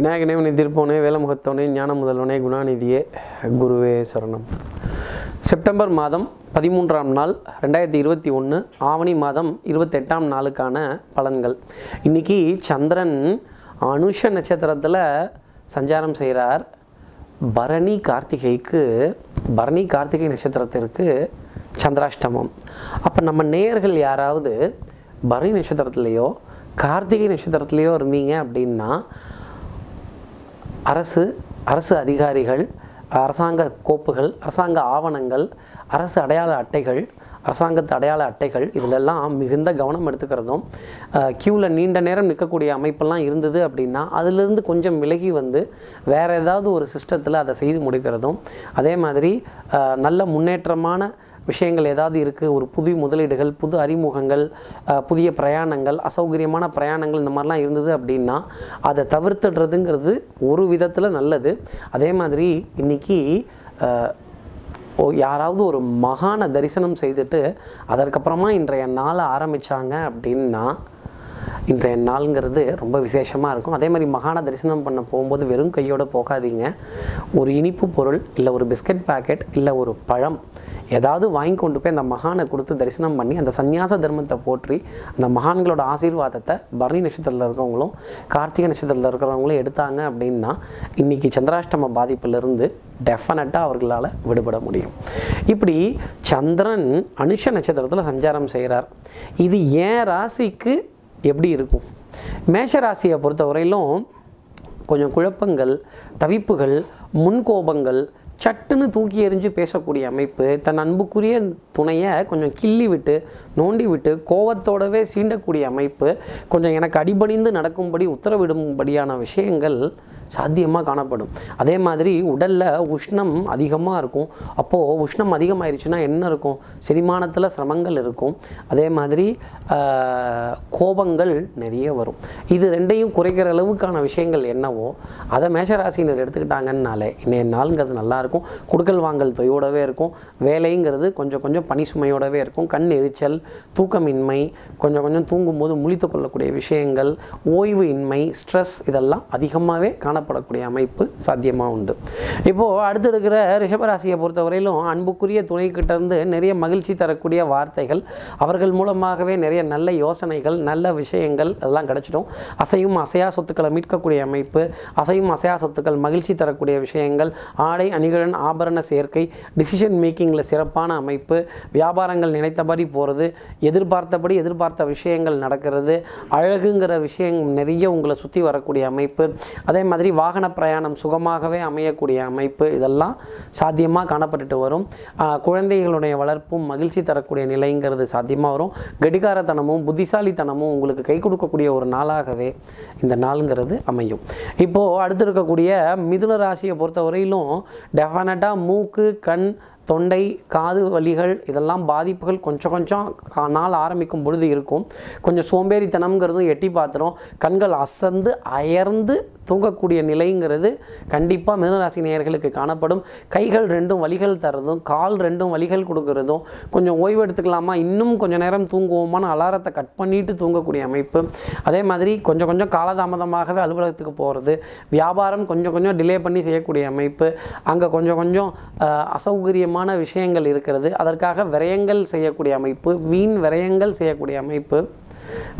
விநாயகனே நிதிர்ப்போனே வேலமுகத்தவனே ஞான முதல்வனே குணாநிதியே குருவே சரணம். செப்டம்பர் மாதம் பதிமூன்றாம் நாள் ரெண்டாயிரத்தி இருபத்தி ஒன்று ஆவணி மாதம் இருபத்தெட்டாம் நாளுக்கான பலன்கள். இன்னைக்கு சந்திரன் அனுஷ நட்சத்திரத்தில் சஞ்சாரம் செய்கிறார். பரணி கார்த்திகைக்கு பரணி கார்த்திகை நட்சத்திரத்திற்கு சந்திராஷ்டமம். அப்போ நம்ம நேயர்கள் யாராவது பரணி நட்சத்திரத்துலேயோ கார்த்திகை நட்சத்திரத்துலேயோ இருந்தீங்க அப்படின்னா அரசு அரசு அதிகாரிகள் அரசாங்க கோப்புகள் அரசாங்க ஆவணங்கள் அரசு அடையாள அட்டைகள் அரசாங்கத்து அடையாள அட்டைகள் இதிலெல்லாம் மிகுந்த கவனம் எடுத்துக்கிறதும் க்யூவில் நீண்ட நேரம் நிற்கக்கூடிய அமைப்பெல்லாம் இருந்தது அப்படின்னா அதிலிருந்து கொஞ்சம் விலகி வந்து வேறு ஏதாவது ஒரு சிஸ்டத்தில் அதை செய்து முடிக்கிறதும் அதே மாதிரி நல்ல முன்னேற்றமான விஷயங்கள் ஏதாவது இருக்குது ஒரு புது முதலீடுகள் புது அறிமுகங்கள் புதிய பிரயாணங்கள் அசௌகரியமான பிரயாணங்கள் இந்த மாதிரிலாம் இருந்தது அப்படின்னா அதை தவிர்த்துடுறதுங்கிறது ஒரு விதத்தில் நல்லது. அதே மாதிரி இன்னைக்கு ஓ யாராவது ஒரு மகான தரிசனம் செய்துட்டு அதற்கப்புறமா இன்றைய நாளை ஆரம்பித்தாங்க அப்படின்னா இன்றைய நாளுங்கிறது ரொம்ப விசேஷமாக இருக்கும். அதே மாதிரி மகான தரிசனம் பண்ண போகும்போது வெறும் கையோடு போகாதீங்க. ஒரு இனிப்பு பொருள் இல்லை ஒரு பிஸ்கட் பாக்கெட் இல்லை ஒரு பழம் ஏதாவது வாங்கி கொண்டு போய் அந்த மகானை கொடுத்து தரிசனம் பண்ணி அந்த சந்நியாச தர்மத்தை போற்றி அந்த மகான்களோட ஆசீர்வாதத்தை பரணி நட்சத்திரத்தில் இருக்கிறவங்களும் கார்த்திகை நட்சத்திரத்தில் இருக்கிறவங்களும் எடுத்தாங்க அப்படின்னா இன்னைக்கு சந்திராஷ்டம பாதிப்பிலிருந்து டெஃபினட்டாக அவர்களால் விடுபட முடியும். இப்படி சந்திரன் அனுஷ நட்சத்திரத்தில் சஞ்சாரம் செய்கிறார் இது ஏன் ராசிக்கு எப்படி இருக்கும்? மேஷராசியை பொறுத்தவரையிலும் கொஞ்சம் குழப்பங்கள் தவிப்புகள் முன்கோபங்கள் சட்டுன்னு தூக்கி எறிஞ்சு பேசக்கூடிய அமைப்பு தன் அன்புக்குரிய துணையை கொஞ்சம் கிள்ளி விட்டு நோண்டி விட்டு கோவத்தோடவே சீண்டக்கூடிய அமைப்பு கொஞ்சம் எனக்கு அடிபணிந்து நடக்கும்படி உத்தரவிடும்படியான விஷயங்கள் சாத்தியமாக காணப்படும். அதே மாதிரி உடலில் உஷ்ணம் அதிகமாக இருக்கும். அப்போது உஷ்ணம் அதிகமாயிருச்சுன்னா என்ன இருக்கும்? செரிமானத்தில் சிரமங்கள் இருக்கும். அதே மாதிரி கோபங்கள் நிறைய வரும். இது ரெண்டையும் குறைக்கிற அளவுக்கான விஷயங்கள் என்னவோ அதை மேஷராசினர் எடுத்துக்கிட்டாங்கன்னாலே இன்னைய நாளுங்கிறது நல்லாயிருக்கும் குடுக்கல் வாங்கல் தொயோடவே இருக்கும். வேலைங்கிறது கொஞ்சம் கொஞ்சம் பனி சுமையோடவே இருக்கும். கண் எரிச்சல் தூக்கமின்மை கொஞ்சம் கொஞ்சம் தூங்கும்போது முழித்து கொள்ளக்கூடிய விஷயங்கள் ஓய்வு இன்மை ஸ்ட்ரெஸ் இதெல்லாம் அதிகமாகவே காணப்படக்கூடிய அமைப்பு சாத்தியமாக உண்டு. இப்போது அடுத்து இருக்கிற ரிஷபராசியை பொறுத்தவரையிலும் அன்புக்குரிய துணைக்கிட்ட இருந்து நிறைய மகிழ்ச்சி தரக்கூடிய வார்த்தைகள் அவர்கள் மூலமாகவே நிறைய நல்ல யோசனைகள் நல்ல விஷயங்கள் அதெல்லாம் கிடைச்சிடும். அசையும் அசையா சொத்துக்களை மீட்கக்கூடிய அமைப்பு அசையும் அசையா சொத்துக்கள் மகிழ்ச்சி தரக்கூடிய விஷயங்கள் ஆடை அணிகலன் ஆபரண சேர்க்கை டிசிஷன் மேக்கிங்கில் சிறப்பான அமைப்பு வியாபாரங்கள் நினைத்தபடி போகிறது எதிர்பார்த்தபடி எதிர்பார்த்த விஷயங்கள் நடக்கிறது அழகுங்கிற விஷயம் நிறைய உங்களை சுற்றி வரக்கூடிய அமைப்பு. அதே மாதிரி வாகன பிரயாணம் சுகமாகவே அமையக்கூடிய அமைப்பு இதெல்லாம் சாத்தியமாக காணப்பட்டுட்டு வரும். குழந்தைகளுடைய வளர்ப்பும் மகிழ்ச்சி தரக்கூடிய நிலைங்கிறது சாத்தியமாக வரும். கடிகாரத்தனமும் புத்திசாலித்தனமும் உங்களுக்கு கை கொடுக்கக்கூடிய ஒரு நாளாகவே இந்த நாளுங்கிறது அமையும். இப்போது அடுத்து இருக்கக்கூடிய மிதுன ராசியை பொறுத்தவரையிலும் டெஃபினட்டாக மூக்கு கண் தொண்டை காது வலிகள் இதெல்லாம் பாதிப்புகள் கொஞ்சம் கொஞ்சம் கா- நாள் ஆரம்பிக்கும் பொழுது இருக்கும். கொஞ்சம் சோம்பேறித்தனம்ங்கிறதும் எட்டி பார்த்துரும். கண்கள் அசந்து அயர்ந்து தூங்கக்கூடிய நிலைங்கிறது கண்டிப்பாக மிதனராசி நேயர்களுக்கு காணப்படும். கைகள் ரெண்டும் வலிகள் தரதும் கால் ரெண்டும் வலிகள் கொடுக்கறதும். கொஞ்சம் ஓய்வு எடுத்துக்கலாமா? இன்னும் கொஞ்சம் நேரம் தூங்குவோமான அலாரத்தை கட் பண்ணிட்டு தூங்கக்கூடிய அமைப்பு. அதே மாதிரி கொஞ்சம் கொஞ்சம் காலதாமதமாகவே அலுவலகத்துக்கு போகிறது வியாபாரம் கொஞ்சம் கொஞ்சம் டிலே பண்ணி செய்யக்கூடிய அமைப்பு. அங்கே கொஞ்சம் கொஞ்சம் அசௌகரியமான விஷயங்கள் இருக்கிறது. அதற்காக விரயங்கள் செய்யக்கூடிய அமைப்பு வீண் விரயங்கள் செய்யக்கூடிய அமைப்பு.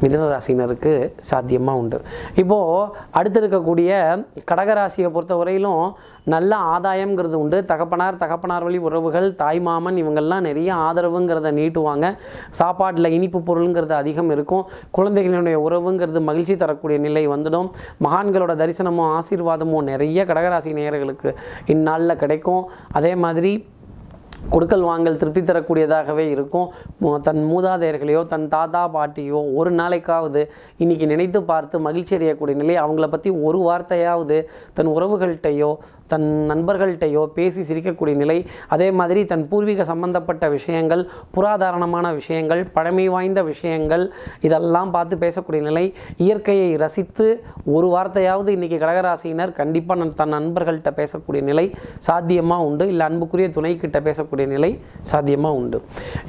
மிதுன ராசினருக்கு சாத்தியமாக உண்டு. இப்போது அடுத்து இருக்கக்கூடிய கடகராசியை பொறுத்த வரையிலும் நல்ல ஆதாயம்ங்கிறது உண்டு. தகப்பனார் தகப்பனார் வழி உறவுகள் தாய்மாமன் இவங்கெல்லாம் நிறைய ஆதரவுங்கிறத நீட்டுவாங்க. சாப்பாட்டில் இனிப்பு பொருளுங்கிறது அதிகம் இருக்கும். குழந்தைகளினுடைய உறவுங்கிறது மகிழ்ச்சி தரக்கூடிய நிலை வந்துடும். மகான்களோட தரிசனமும் ஆசீர்வாதமும் நிறைய கடகராசி நேயர்களுக்கு இந்நாளில் கிடைக்கும். அதே மாதிரி கொடுக்கல் வாங்கல் திருப்தி தரக்கூடியதாகவே இருக்கும். தன் மூதாதையர்களையோ தன் தாத்தா பாட்டியோ ஒரு நாளைக்காவது இன்னைக்கு நினைத்து பார்த்து மகிழ்ச்சி அடையக்கூடிய நிலை அவங்கள பற்றி ஒரு வார்த்தையாவது தன் உறவுகள்கிட்டையோ தன் நண்பர்கள்ட்டையோ பேசி சிரிக்கக்கூடிய நிலை அதே மாதிரி தன் பூர்வீக சம்பந்தப்பட்ட விஷயங்கள் புராதாரணமான விஷயங்கள் பழமை வாய்ந்த விஷயங்கள் இதெல்லாம் பார்த்து பேசக்கூடிய நிலை இயற்கையை ரசித்து ஒரு வார்த்தையாவது இன்றைக்கி கடகராசியினர் கண்டிப்பாக தன் நண்பர்கள்ட்ட பேசக்கூடிய நிலை சாத்தியமாக உண்டு. இல்லை அன்புக்குரிய துணைக்கிட்ட பேசக்கூடிய நிலை சாத்தியமாக உண்டு.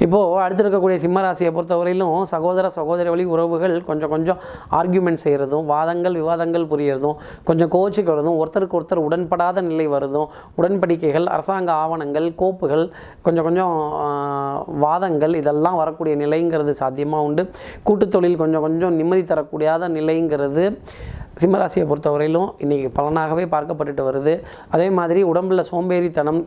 இப்போது அடுத்து இருக்கக்கூடிய சிம்மராசியை பொறுத்தவரையிலும் சகோதர சகோதரி வழி உறவுகள் கொஞ்சம் கொஞ்சம் ஆர்கியூமெண்ட் செய்கிறதும் வாதங்கள் விவாதங்கள் புரியறதும் கொஞ்சம் கோச்சிக்கிறதும் ஒருத்தருக்கு ஒருத்தர் உடன்படாத நிலை வருதும். உடன்படிக்கைகள் அரசாங்க ஆவணங்கள் கோப்புகள் கொஞ்சம் கொஞ்சம் வாதங்கள் இதெல்லாம் வரக்கூடிய நிலைங்கிறது சாத்தியமாக உண்டு. கூட்டுத்தொழில் கொஞ்சம் கொஞ்சம் நிம்மதி தரக்கூடியாத நிலைங்கிறது சிம்மராசியை பொறுத்தவரையிலும் இன்றைக்கி பலனாகவே பார்க்கப்பட்டுட்டு வருது. அதே மாதிரி உடம்புல சோம்பேறித்தனம்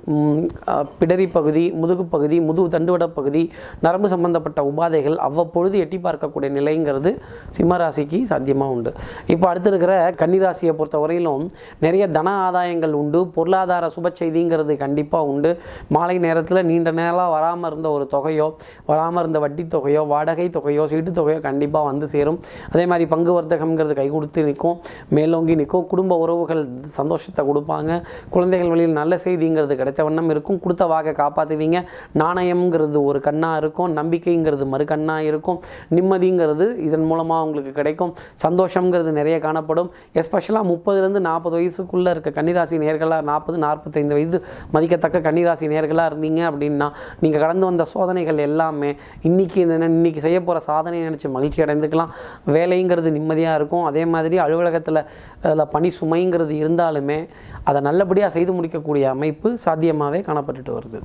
பிடரி பகுதி முதுகு பகுதி முதுகு தண்டுவட பகுதி நரம்பு சம்பந்தப்பட்ட உபாதைகள் அவ்வப்பொழுது எட்டி பார்க்கக்கூடிய நிலைங்கிறது சிம்மராசிக்கு சாத்தியமாக உண்டு. இப்போ அடுத்து இருக்கிற கன்னிராசியை பொறுத்தவரையிலும் நிறைய தன ஆதாயங்கள் உண்டு. பொருளாதார சுப செய்திங்கிறது கண்டிப்பாக உண்டு. மாலை நேரத்தில் நீண்ட நேரம் வராமல் இருந்த ஒரு தொகையோ வராமல் இருந்த வட்டி தொகையோ வாடகை தொகையோ சீட்டு தொகையோ கண்டிப்பாக வந்து சேரும். அதே மாதிரி பங்கு வர்த்தகம்ங்கிறது கை கொடுத்து நிற்கும். மேலோங்கி நிற்கும். குடும்ப உறவுகள் சந்தோஷத்தை கொடுப்பாங்க. குழந்தைகள் வழியில் நல்ல செய்திங்கிறது கிடைச்ச வண்ணம் இருக்கும். கொடுத்த வாக்கை காப்பாற்றுவீங்க நாணயம்ங்கிறது ஒரு கண்ணாக இருக்கும். நம்பிக்கைங்கிறது மறு கண்ணாக இருக்கும். நிம்மதிங்கிறது இதன் மூலமாக உங்களுக்கு கிடைக்கும். சந்தோஷங்கிறது நிறைய காணப்படும். எஸ்பெஷலாக முப்பதுலேருந்து நாற்பது வயசுக்குள்ளே இருக்க கன்னிராசி நேர்களாக நாற்பது நாற்பத்தைந்து வயது மதிக்கத்தக்க கன்னிராசி நேர்களாக இருந்தீங்க அப்படின்னா நீங்கள் கடந்து வந்த சோதனைகள் எல்லாமே இன்னைக்கு என்ன இன்னைக்கு செய்ய போகிற சாதனையை நினச்சி மகிழ்ச்சி அடைந்துக்கலாம். வேலைங்கிறது நிம்மதியாக இருக்கும். அதே மாதிரி அலுவலகத்தில் அதில் பணி சுமைங்கிறது இருந்தாலுமே அதை நல்லபடியாக செய்து முடிக்கக்கூடிய அமைப்பு சாத்தியமாகவே காணப்பட்டுட்டு வருது.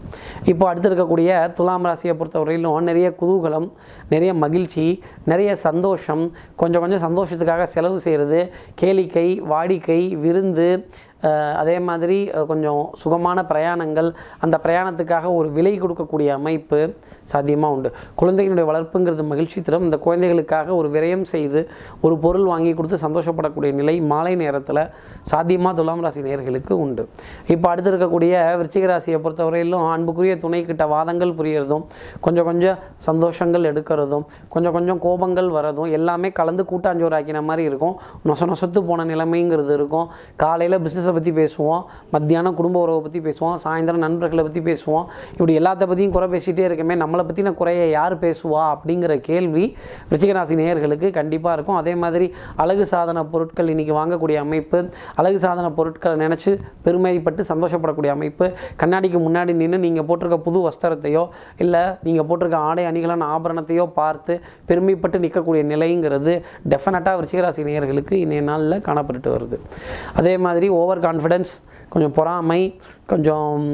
இப்போ அடுத்து இருக்கக்கூடிய துலாம் ராசியை பொறுத்தவரையிலும் நிறைய குதூகலம் நிறைய மகிழ்ச்சி நிறைய சந்தோஷம் கொஞ்சம் கொஞ்சம் சந்தோஷத்துக்காக செலவு செய்கிறது கேளிக்கை வாடிக்கை விருந்து அதே மாதிரி கொஞ்சம் சுகமான பிரயாணங்கள் அந்த பிரயாணத்துக்காக ஒரு விலை கொடுக்கக்கூடிய அமைப்பு சாத்தியமாக உண்டு. குழந்தைகளுடைய வளர்ப்புங்கிறது மகிழ்ச்சி தரும். இந்த குழந்தைகளுக்காக ஒரு விரயம் செய்து ஒரு பொருள் வாங்கி கொடுத்து சந்தோஷப்படக்கூடிய நிலை மாலை நேரத்தில் சாத்தியமாக துலாம் ராசி நேர்களுக்கு உண்டு. இப்போ அடுத்து இருக்கக்கூடிய விருச்சிக ராசியை பொறுத்தவரையிலும் அன்புக்குரிய துணை கிட்ட வாதங்கள் புரியறதும் கொஞ்சம் கொஞ்சம் சந்தோஷங்கள் எடுக்கிறதும் கொஞ்சம் கொஞ்சம் கோபங்கள் வரதும் எல்லாமே கலந்து கூட்டாஞ்சோறு ஆக்கின மாதிரி இருக்கும். நொச நொசத்து போன நிலைமைங்கிறது இருக்கும். காலையில் பிஸ்னஸ் பற்றி பேசுவோம் மத்தியானம் குடும்ப உறவை பற்றி பேசுவோம் சாயந்தரம் நண்பர்களை பற்றி பேசுவோம். இப்படி எல்லாத்த பற்றியும் குறை பேசிகிட்டே இருக்கமே நம்மளை பற்றின குறைய யார் பேசுவா அப்படிங்கிற கேள்வி ரிச்சிகராசி நேயர்களுக்கு கண்டிப்பாக இருக்கும். அதே மாதிரி அழகு சாதன பொருட்கள் இன்றைக்கி வாங்கக்கூடிய அமைப்பு அழகு சாதன பொருட்களை நினச்சி பெருமைப்பட்டு சந்தோஷப்படக்கூடிய அமைப்பு கண்ணாடிக்கு முன்னாடி நின்று நீங்கள் போட்டிருக்க புது வஸ்திரத்தையோ இல்லை நீங்கள் போட்டிருக்க ஆடை அணிகளான ஆபரணத்தையோ பார்த்து பெருமைப்பட்டு நிற்கக்கூடிய நிலைங்கிறது டெஃபினட்டாக ரிச்சிகராசி நேயர்களுக்கு இன்றைய நாளில் காணப்பட்டு வருது. அதே மாதிரி ஓவர் கான்ஃபிடென்ஸ் கொஞ்சம் பொறாமை கொஞ்சம்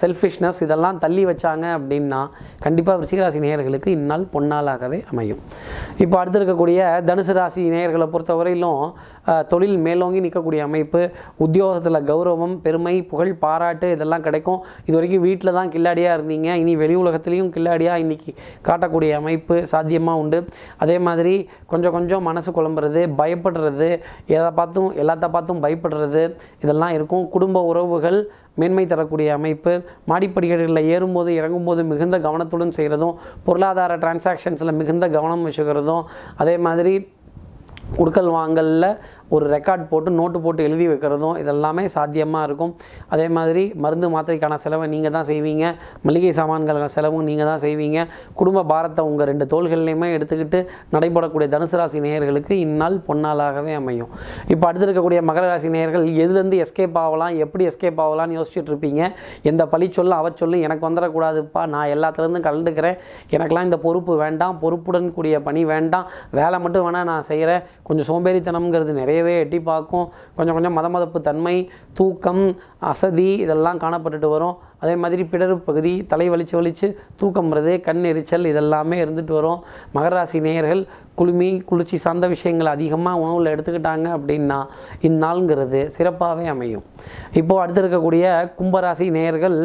செல்ஃபிஷ்னஸ் இதெல்லாம் தள்ளி வச்சாங்க அப்படின்னா கண்டிப்பாக விருச்சிகராசி நேயர்களுக்கு இந்நாள் பொன்னாளாகவே அமையும். இப்போ அடுத்து இருக்கக்கூடிய தனுசு ராசி நேயர்களை பொறுத்தவரையிலும் தொழில் மேலோங்கி நிற்கக்கூடிய அமைப்பு உத்தியோகத்தில் கௌரவம் பெருமை புகழ் பாராட்டு இதெல்லாம் கிடைக்கும். இது வரைக்கும் வீட்டில் தான் கில்லாடியாக இருந்தீங்க. இனி வெளி உலகத்துலேயும் கில்லாடியாக இன்னைக்கு காட்டக்கூடிய அமைப்பு சாத்தியமாக உண்டு. அதே மாதிரி கொஞ்சம் கொஞ்சம் மனசு குழம்புறது பயப்படுறது எதை பார்த்தும் எல்லாத்த பார்த்தும் பயப்படுறது இதெல்லாம் இருக்கும். குடும்ப உறவுகள் மேன்மை தரக்கூடிய அமைப்பு. மாடிப்படிகளில் ஏறும்போது இறங்கும்போது மிகுந்த கவனத்துடன் செய்கிறதும் பொருளாதார டிரான்சாக்ஷன்ஸில் மிகுந்த கவனம் வச்சுக்கிறதும் அதே மாதிரி குடுக்கல் வாங்கலில் ஒரு ரெக்கார்ட் போட்டு நோட்டு போட்டு எழுதி வைக்கிறதும் இதெல்லாமே சாத்தியமாக இருக்கும். அதே மாதிரி மருந்து மாத்திரைக்கான செலவை நீங்கள் தான் செய்வீங்க. மளிகை சாமான்களுக்கான செலவும் நீங்கள் தான் செய்வீங்க. குடும்ப பாரத்தை உங்கள் ரெண்டு தோள்கள்லையுமே எடுத்துக்கிட்டு நடைபெறக்கூடிய தனுசு ராசி நேயர்களுக்கு இந்நாள் பொன்னாளாகவே அமையும். இப்போ அடுத்து இருக்கக்கூடிய மகர ராசி நேயர்கள் எதுலேருந்து எஸ்கேப் ஆகலாம் எப்படி எஸ்கேப் ஆகலாம்னு யோசிச்சுட்டு இருப்பீங்க. எந்த பழி சொல்லும் அவ சொல்லும் எனக்கு வந்துடக்கூடாதுப்பா நான் எல்லாத்துலேருந்து கலந்துக்கிறேன். எனக்கெல்லாம் இந்த பொறுப்பு வேண்டாம் பொறுப்புடன் கூடிய பணி வேண்டாம். வேலை மட்டும் வேணால் நான் செய்கிறேன் கொஞ்சம் சோம்பேறித்தனம்ங்கிறது நிறைய நிறையவே எட்டி பார்க்கும். கொஞ்சம் கொஞ்சம் மத மதப்பு தன்மை தூக்கம் அசதி இதெல்லாம் காணப்பட்டுட்டு வரும். அதே மாதிரி பிடரு பகுதி தலை வலிச்சு வலிச்சு தூக்கம் வருது கண் எரிச்சல் இதெல்லாமே இருந்துட்டு வரும். மகராசி நேயர்கள் குளுமி குளிர்ச்சி சார்ந்த விஷயங்கள் அதிகமாக உணவில் எடுத்துக்கிட்டாங்க அப்படின்னா இந்நாளுங்கிறது சிறப்பாகவே அமையும். இப்போது அடுத்து இருக்கக்கூடிய கும்பராசி நேயர்கள்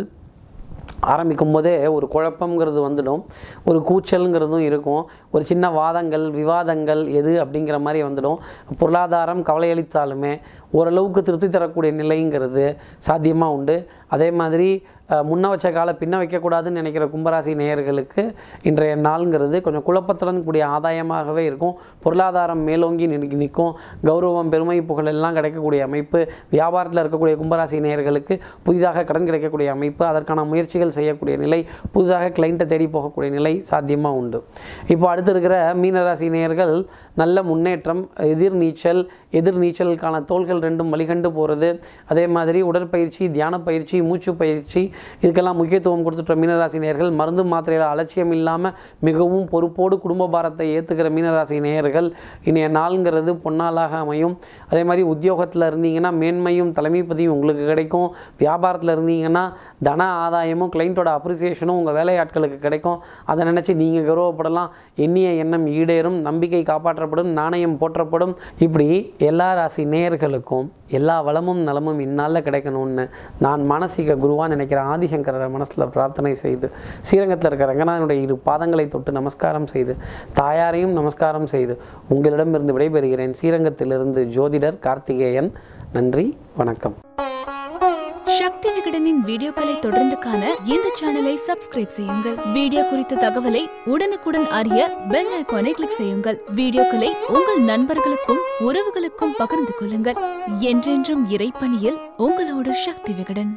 ஆரம்பிக்கும் போதே ஒரு குழப்பங்கிறது வந்துடும். ஒரு கூச்சல்ங்கிறதும் இருக்கும். ஒரு சின்ன வாதங்கள் விவாதங்கள் எது அப்படிங்கிற மாதிரி வந்துடும். பொருளாதாரம் கவலையளித்தாலுமே ஓரளவுக்கு திருப்தி தரக்கூடிய நிலைங்கிறது சாத்தியமாக உண்டு. அதே மாதிரி முன்ன வச்ச காலை பின்ன வைக்கக்கூடாதுன்னு நினைக்கிற கும்பராசி நேயர்களுக்கு இன்றைய நாளுங்கிறது கொஞ்சம் குழப்பத்துடன் கூடிய ஆதாயமாகவே இருக்கும். பொருளாதாரம் மேலோங்கி நினைக்கி நிற்கும். கௌரவம் பெருமை புகழ் எல்லாம் கிடைக்கக்கூடிய அமைப்பு. வியாபாரத்தில் இருக்கக்கூடிய கும்பராசி நேயர்களுக்கு புதிதாக கடன் கிடைக்கக்கூடிய அமைப்பு. அதற்கான முயற்சிகள் செய்யக்கூடிய நிலை புதிதாக கிளைண்ட்டை தேடி போகக்கூடிய நிலை சாத்தியமாக உண்டு. இப்போ அடுத்து இருக்கிற மீனராசி நேயர்கள் நல்ல முன்னேற்றம் எதிர் நீச்சல் எதிர் நீச்சலுக்கான தோள்கள் ரெண்டும் வழிகண்டு போகிறது அதே மாதிரி உடற்பயிற்சி தியான பயிற்சி மூச்சு பயிற்சி இதுக்கெல்லாம் முக்கியத்துவம் கொடுத்துட்ட மீனராசி நேயர்கள் மருந்து மாத்திரையில் அலட்சியம் இல்லாமல் மிகவும் பொறுப்போடு குடும்ப பாரத்தை ஏற்றுக்கிற மீனராசி நேயர்கள் இன்றைய நாளுங்கிறது பொன்னாளாக அமையும். அதே மாதிரி உத்தியோகத்தில் இருந்தீங்கன்னா மேன்மையும் தலைமை பதியும் உங்களுக்கு கிடைக்கும். வியாபாரத்தில் இருந்தீங்கன்னா தன ஆதாயமும் கிளைண்ட்டோட அப்ரிசியேஷனும் உங்கள் வேலையாட்களுக்கு கிடைக்கும். அதை நினச்சி நீங்கள் கௌரவப்படலாம். எண்ணிய எண்ணம் ஈடேறும். நம்பிக்கை காப்பாற்ற காப்பாற்றப்படும் நாணயம் போற்றப்படும். இப்படி எல்லா ராசி நேயர்களுக்கும் எல்லா வளமும் நலமும் இந்நாளில் கிடைக்கணும்னு நான் மானசீக குருவாக நினைக்கிற ஆதிசங்கர மனசில் பிரார்த்தனை செய்து ஸ்ரீரங்கத்தில் இருக்கிற ரங்கநாதனுடைய இரு பாதங்களை தொட்டு நமஸ்காரம் செய்து தாயாரையும் நமஸ்காரம் செய்து உங்களிடமிருந்து விடைபெறுகிறேன். ஸ்ரீரங்கத்திலிருந்து ஜோதிடர் கார்த்திகேயன். நன்றி வணக்கம். சக்தி விகடனின் வீடியோக்களை தொடர்ந்து காண இந்த சேனலை சப்ஸ்கிரைப் செய்யுங்கள். வீடியோ குறித்த தகவலை உடனுக்குடன் அறிய பெல் ஐக்கானை கிளிக் செய்யுங்கள். வீடியோக்களை உங்கள் நண்பர்களுக்கும் உறவுகளுக்கும் பகிர்ந்து கொள்ளுங்கள். என்றென்றும் இறைப்பணியில் உங்களோடு சக்தி விகடன்.